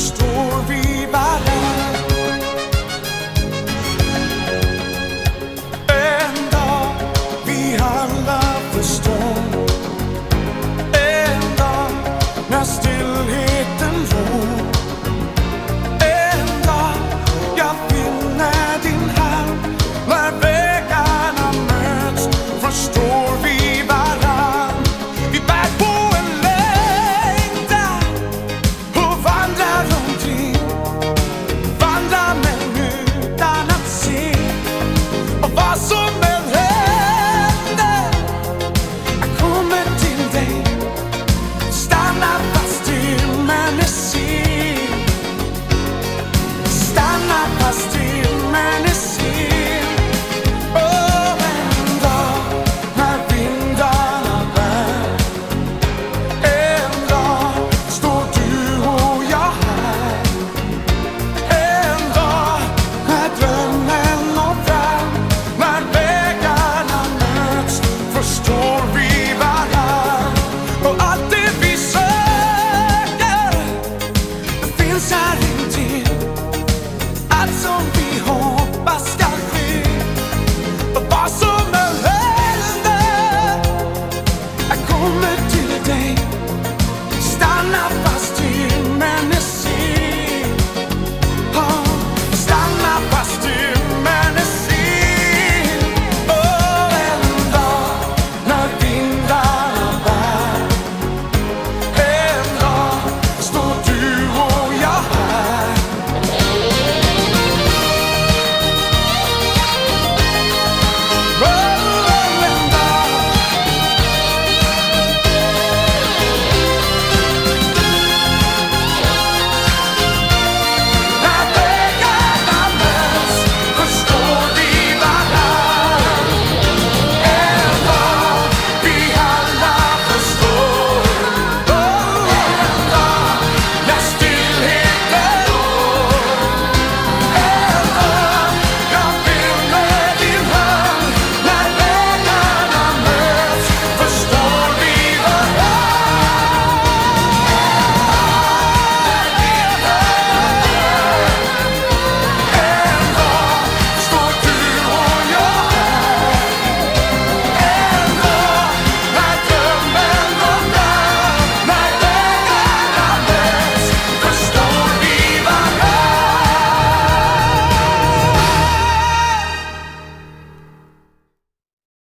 förstår vi varann En dag vi alla förstår. En dag när stillheten rår En dag jag finner din hand. När vägarna möts förstår vi passo meu.